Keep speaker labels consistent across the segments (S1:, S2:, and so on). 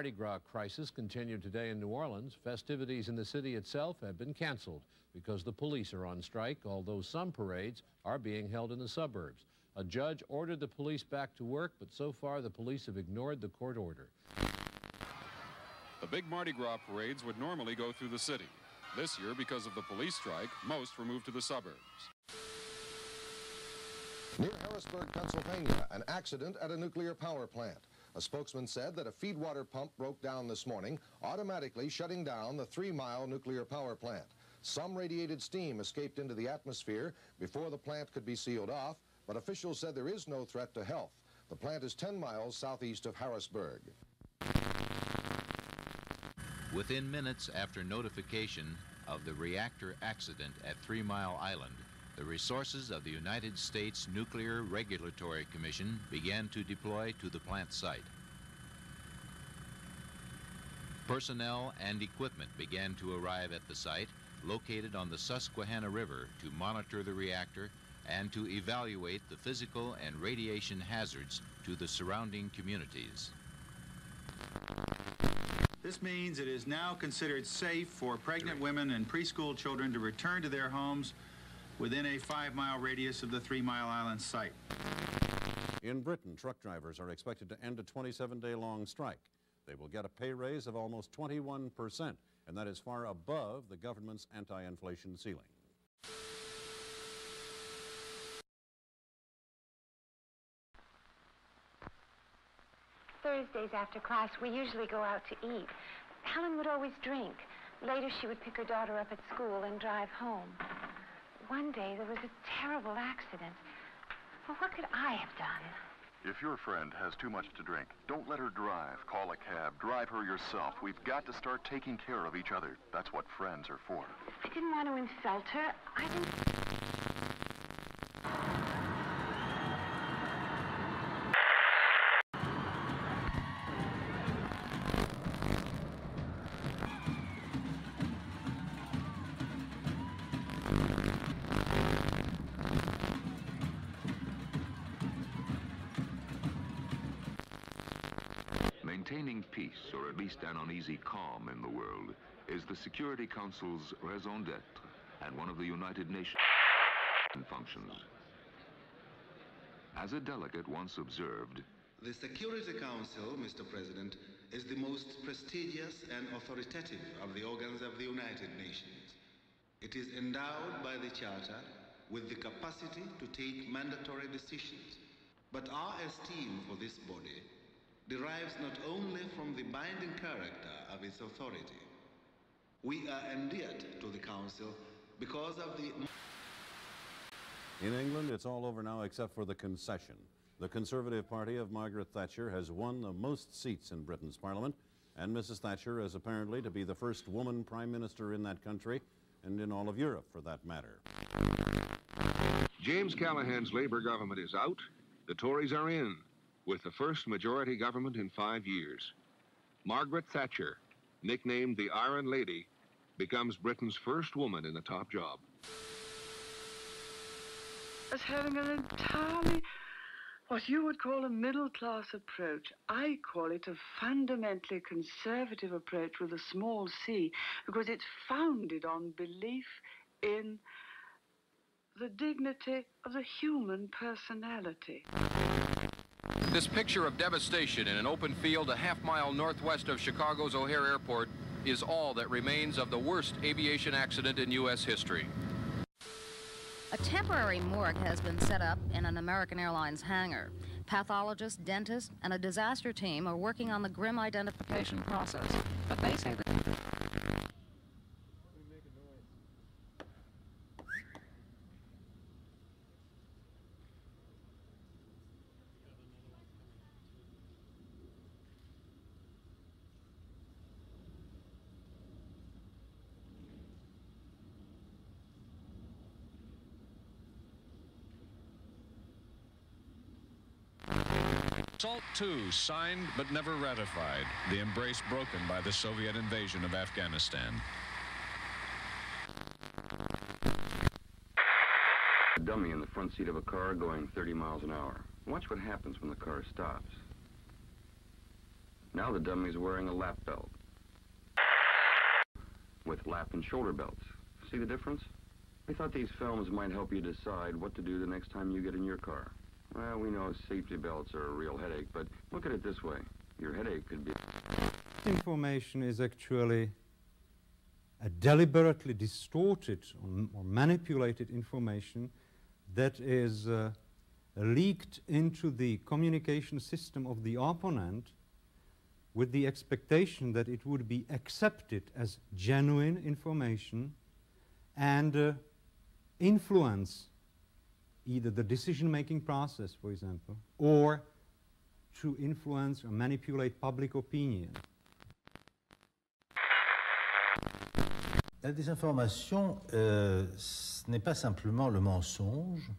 S1: The Mardi Gras crisis continued today in New Orleans. Festivities in the city itself have been canceled because the police are on strike, although some parades are being held in the suburbs. A judge ordered the police back to work, but so far the police have ignored the court order.
S2: The big Mardi Gras parades would normally go through the city. This year, because of the police strike, most were moved to the suburbs.
S3: Near Harrisburg, Pennsylvania, an accident at a nuclear power plant. A spokesman said that a feedwater pump broke down this morning, automatically shutting down the three-mile nuclear power plant. Some radiated steam escaped into the atmosphere before the plant could be sealed off, but officials said there is no threat to health. The plant is 10 miles southeast of Harrisburg.
S4: Within minutes after notification of the reactor accident at Three Mile Island, the resources of the United States Nuclear Regulatory Commission began to deploy to the plant site. Personnel and equipment began to arrive at the site, located on the Susquehanna River, to monitor the reactor and to evaluate the physical and radiation hazards to the surrounding communities.
S5: This means it is now considered safe for pregnant women and preschool children to return to their homes within a five-mile radius of the Three Mile Island site.
S6: In Britain, truck drivers are expected to end a 27-day-long strike. They will get a pay raise of almost 21 percent, and that is far above the government's anti-inflation ceiling.
S7: Thursdays after class, we usually go out to eat. Helen would always drink. Later, she would pick her daughter up at school and drive home. One day, there was a terrible accident. Well, what could I have done?
S8: If your friend has too much to drink, don't let her drive. Call a cab. Drive her yourself. We've got to start taking care of each other. That's what friends are for.
S7: I didn't want to insult her. I didn't...
S9: uneasy calm in the world, is the Security Council's raison d'etre and one of the United Nations functions. As a delegate once observed,
S10: The Security Council, Mr. President, is the most prestigious and authoritative of the organs of the United Nations. It is endowed by the Charter with the capacity to take mandatory decisions. But our esteem for this body derives not only from the binding character of its authority. We are endeared to the Council because of the
S6: In England, it's all over now except for the concession. The Conservative Party of Margaret Thatcher has won the most seats in Britain's Parliament, and Mrs. Thatcher is apparently to be the first woman Prime Minister in that country, and in all of Europe for that matter.
S11: James Callaghan's Labour government is out. The Tories are in, with the first majority government in five years. Margaret Thatcher, nicknamed the Iron Lady, becomes Britain's first woman in the top job.
S12: as having an entirely what you would call a middle class approach. I call it a fundamentally conservative approach with a small c because it's founded on belief in the dignity of the human personality.
S2: This picture of devastation in an open field a half mile northwest of Chicago's O'Hare Airport is all that remains of the worst aviation accident in U.S. history.
S13: A temporary morgue has been set up in an American Airlines hangar. Pathologists, dentists, and a disaster team are working on the grim identification process. But they say that.
S14: SALT II, signed but never ratified, the embrace broken by the Soviet invasion of Afghanistan.
S15: A dummy in the front seat of a car going 30 miles an hour. Watch what happens when the car stops. Now the dummy's wearing a lap belt. With lap and shoulder belts. See the difference? I thought these films might help you decide what to do the next time you get in your car. Well, we know safety belts are a real headache, but look at it this way. Your headache could be...
S16: Information is actually a deliberately distorted or manipulated information that is uh, leaked into the communication system of the opponent with the expectation that it would be accepted as genuine information and uh, influence either the decision-making process, for example, or to influence or manipulate public opinion.
S17: La désinformation, euh, ce n'est pas simplement le mensonge.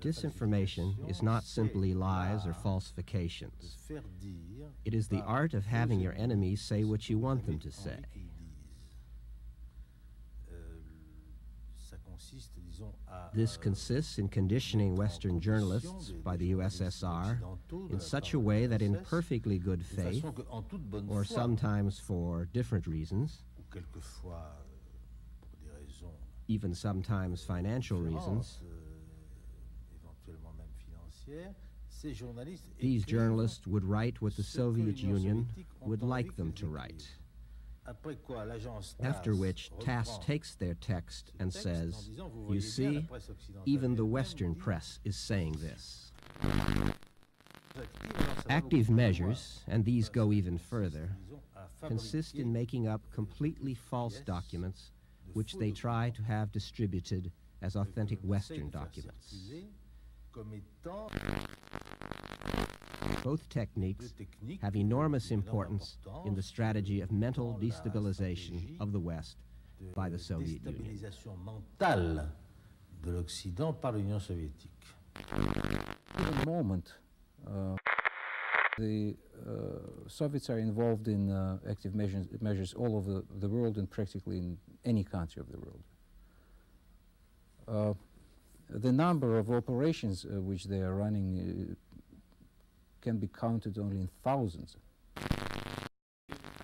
S18: Disinformation is not simply lies or falsifications. It is the art of having your enemies say what you want them to say. This consists in conditioning Western journalists by the USSR in such a way that in perfectly good faith, or sometimes for different reasons, even sometimes financial reasons, these journalists would write what the Soviet Union would like them to write. After which, TASS takes their text and says, You see, even the Western press is saying this. Active measures, and these go even further, consist in making up completely false documents which they try to have distributed as authentic Western documents. Both techniques have enormous importance in the strategy of mental destabilization of the West by the Soviet Union.
S17: de l'Occident par l'Union soviétique.
S19: At the moment, uh, the uh, Soviets are involved in uh, active measures, measures all over the world and practically in any country of the world. Uh, the number of operations uh, which they are running uh, can be counted only in thousands.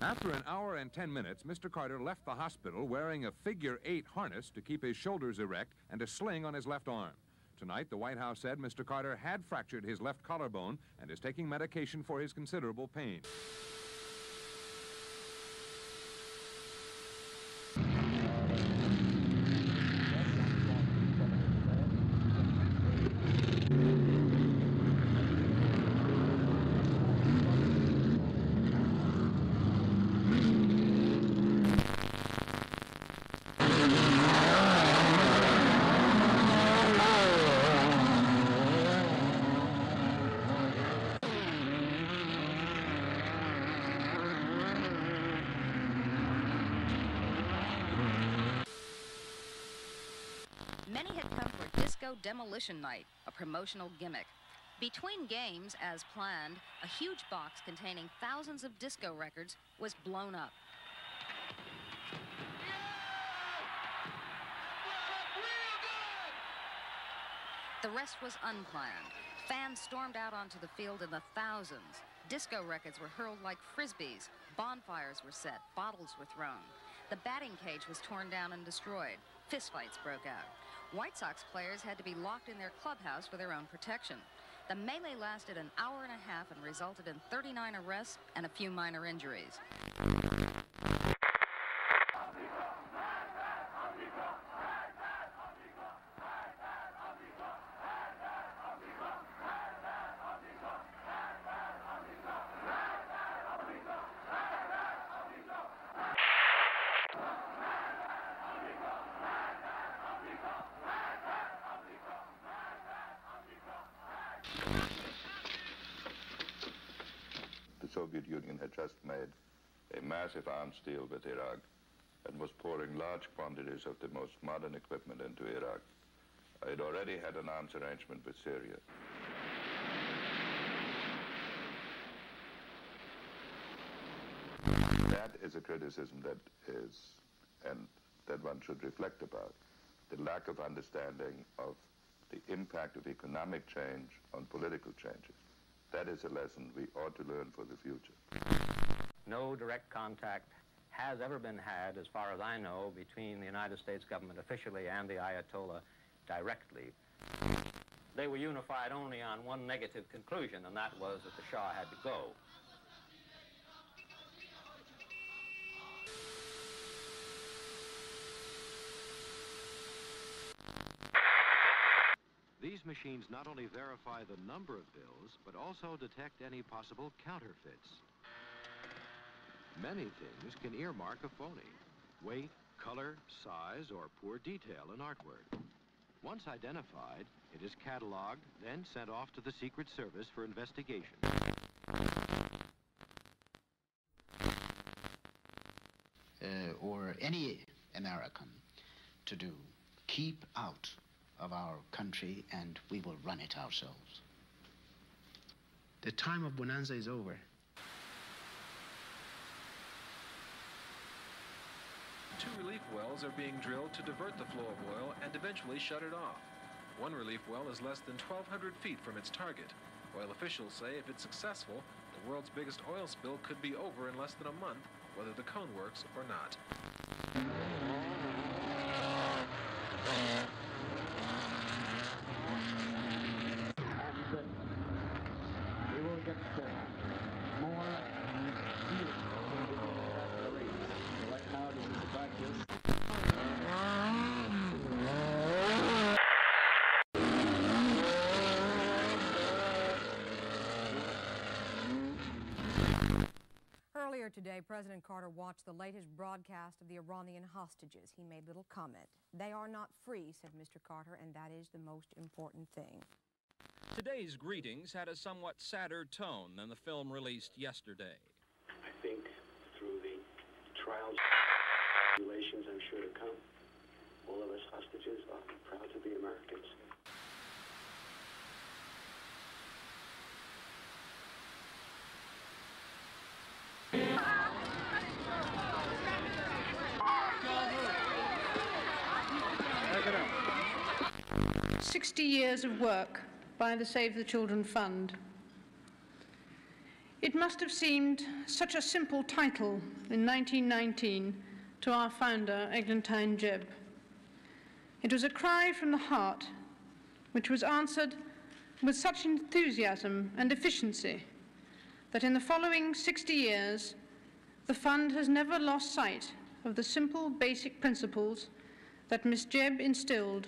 S20: After an hour and 10 minutes, Mr. Carter left the hospital wearing a figure eight harness to keep his shoulders erect and a sling on his left arm. Tonight, the White House said Mr. Carter had fractured his left collarbone and is taking medication for his considerable pain.
S13: Many had come Demolition Night, a promotional gimmick. Between games, as planned, a huge box containing thousands of disco records was blown up. The rest was unplanned. Fans stormed out onto the field in the thousands. Disco records were hurled like frisbees. Bonfires were set. Bottles were thrown. The batting cage was torn down and destroyed. Fistfights broke out. White Sox players had to be locked in their clubhouse for their own protection. The melee lasted an hour and a half and resulted in 39 arrests and a few minor injuries.
S9: The Soviet Union had just made a massive arms deal with Iraq and was pouring large quantities of the most modern equipment into Iraq. It already had an arms arrangement with Syria. That is a criticism that is, and that one should reflect about, the lack of understanding of the impact of economic change on political changes. That is a lesson we ought to learn for the future.
S21: No direct contact has ever been had, as far as I know, between the United States government officially and the Ayatollah directly. They were unified only on one negative conclusion, and that was that the Shah had to go.
S4: These machines not only verify the number of bills, but also detect any possible counterfeits. Many things can earmark a phony. Weight, color, size, or poor detail in artwork. Once identified, it is cataloged, then sent off to the Secret Service for investigation.
S22: Uh, or any American to do. Keep out of our country and we will run it ourselves. The time of bonanza is over.
S23: Two relief wells are being drilled to divert the flow of oil and eventually shut it off. One relief well is less than 1,200 feet from its target. Oil officials say if it's successful, the world's biggest oil spill could be over in less than a month, whether the cone works or not.
S22: We will get more Right now, this is the practice.
S24: Earlier today, President Carter watched the latest broadcast of the Iranian hostages. He made little comment. They are not free, said Mr. Carter, and that is the most important thing.
S25: Today's greetings had a somewhat sadder tone than the film released yesterday.
S26: I think through the trials and tribulations I'm sure to come, all of us hostages are proud to be Americans.
S27: Sixty years of work by the Save the Children Fund. It must have seemed such a simple title in 1919 to our founder, Eglantine Jebb. It was a cry from the heart, which was answered with such enthusiasm and efficiency that in the following 60 years, the fund has never lost sight of the simple basic principles that Miss Jebb instilled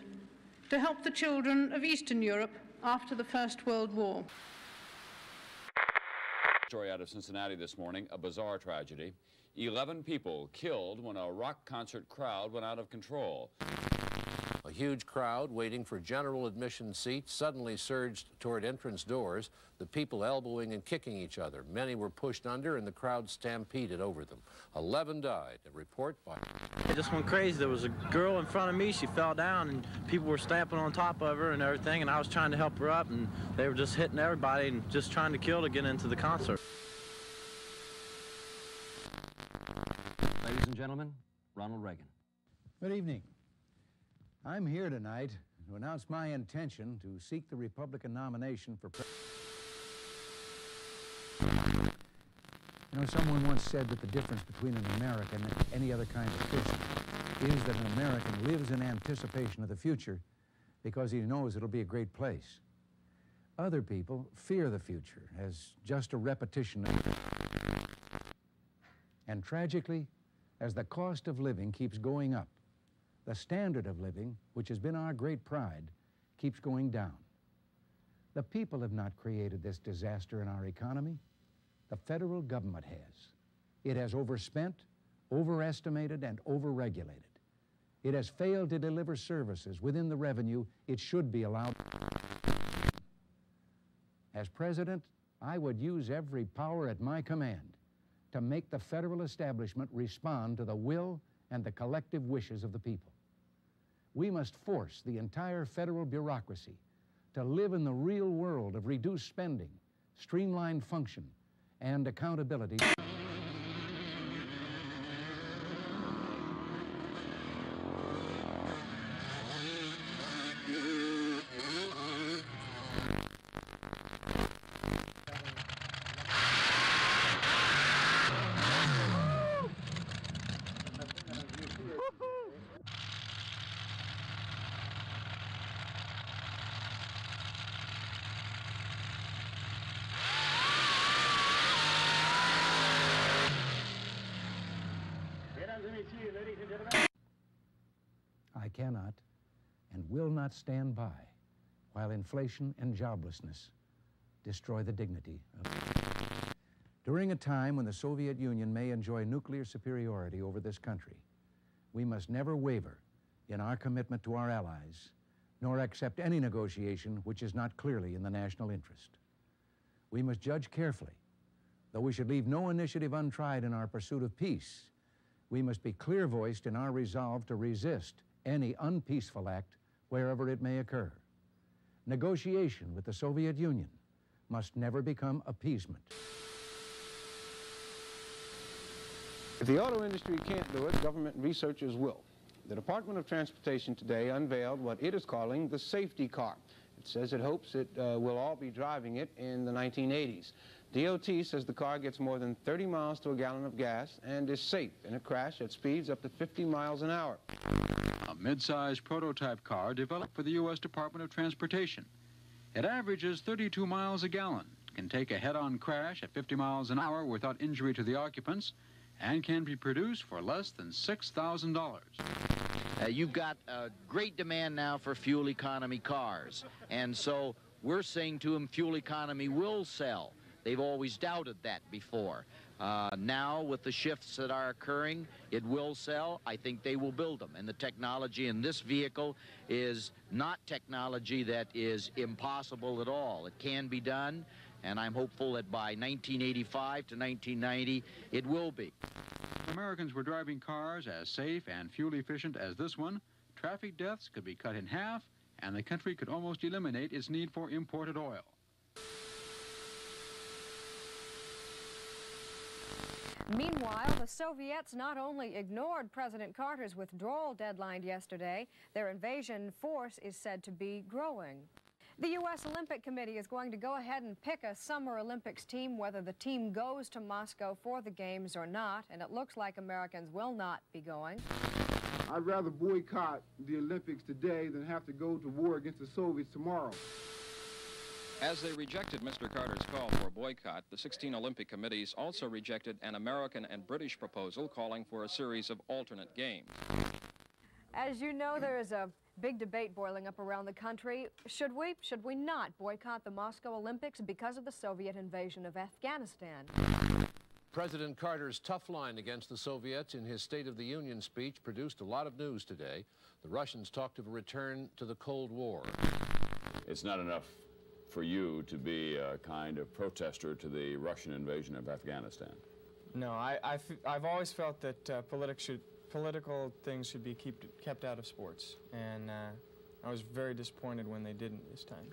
S27: to help the children of Eastern Europe after the First World War.
S16: Story out of Cincinnati this morning, a bizarre tragedy. 11 people killed when a rock concert crowd went out of control.
S1: A huge crowd waiting for general admission seats suddenly surged toward entrance doors, the people elbowing and kicking each other. Many were pushed under and the crowd stampeded over them. 11 died. A report by...
S28: It just went crazy. There was a girl in front of me. She fell down, and people were stamping on top of her and everything. And I was trying to help her up, and they were just hitting everybody and just trying to kill to get into the concert.
S29: Ladies and gentlemen, Ronald Reagan.
S30: Good evening. I'm here tonight to announce my intention to seek the Republican nomination for president. You know, someone once said that the difference between an American and any other kind of person is that an American lives in anticipation of the future because he knows it'll be a great place. Other people fear the future as just a repetition of and tragically, as the cost of living keeps going up, the standard of living, which has been our great pride, keeps going down. The people have not created this disaster in our economy. The federal government has. It has overspent, overestimated, and overregulated. It has failed to deliver services within the revenue it should be allowed. As president, I would use every power at my command to make the federal establishment respond to the will and the collective wishes of the people. We must force the entire federal bureaucracy to live in the real world of reduced spending, streamlined function, and accountability. cannot stand by while inflation and joblessness destroy the dignity of. During a time when the Soviet Union may enjoy nuclear superiority over this country, we must never waver in our commitment to our allies, nor accept any negotiation which is not clearly in the national interest. We must judge carefully. Though we should leave no initiative untried in our pursuit of peace, we must be clear voiced in our resolve to resist any unpeaceful act wherever it may occur. Negotiation with the Soviet Union must never become appeasement.
S22: If the auto industry can't do it, government researchers will. The Department of Transportation today unveiled what it is calling the safety car. It says it hopes it uh, will all be driving it in the 1980s. DOT says the car gets more than 30 miles to a gallon of gas and is safe in a crash at speeds up to 50 miles an hour.
S31: Mid-sized prototype car developed for the U.S. Department of Transportation. It averages 32 miles a gallon, can take a head-on crash at 50 miles an hour without injury to the occupants, and can be produced for less than $6,000.
S32: Uh, you've got a great demand now for fuel economy cars, and so we're saying to them fuel economy will sell. They've always doubted that before. Uh, now, with the shifts that are occurring, it will sell. I think they will build them. And the technology in this vehicle is not technology that is impossible at all. It can be done, and I'm hopeful that by 1985 to 1990, it will be.
S31: Americans were driving cars as safe and fuel efficient as this one, traffic deaths could be cut in half, and the country could almost eliminate its need for imported oil.
S24: Meanwhile, the Soviets not only ignored President Carter's withdrawal deadline yesterday, their invasion force is said to be growing. The U.S. Olympic Committee is going to go ahead and pick a Summer Olympics team, whether the team goes to Moscow for the Games or not, and it looks like Americans will not be going.
S33: I'd rather boycott the Olympics today than have to go to war against the Soviets tomorrow.
S28: As they rejected Mr. Carter's call for a boycott, the 16 Olympic committees also rejected an American and British proposal calling for a series of alternate games.
S24: As you know, there is a big debate boiling up around the country. Should we, should we not boycott the Moscow Olympics because of the Soviet invasion of Afghanistan?
S1: President Carter's tough line against the Soviets in his State of the Union speech produced a lot of news today. The Russians talked of a return to the Cold War.
S34: It's not enough for you to be a kind of protester to the Russian invasion of Afghanistan?
S35: No, I, I have always felt that uh, politics should, political things should be keep, kept out of sports, and uh, I was very disappointed when they didn't this time.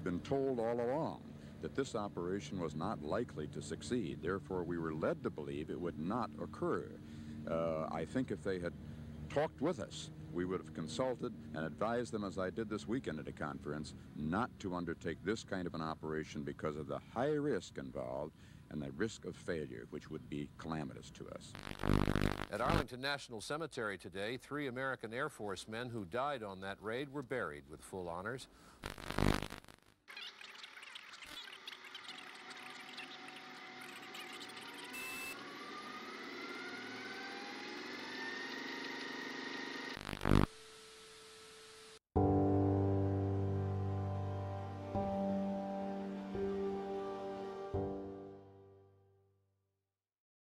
S36: We've been told all along that this operation was not likely to succeed. Therefore, we were led to believe it would not occur. Uh, I think if they had talked with us, we would have consulted and advised them, as I did this weekend at a conference, not to undertake this kind of an operation because of the high risk involved and the risk of failure, which would be calamitous to us.
S1: At Arlington National Cemetery today, three American Air Force men who died on that raid were buried with full honors.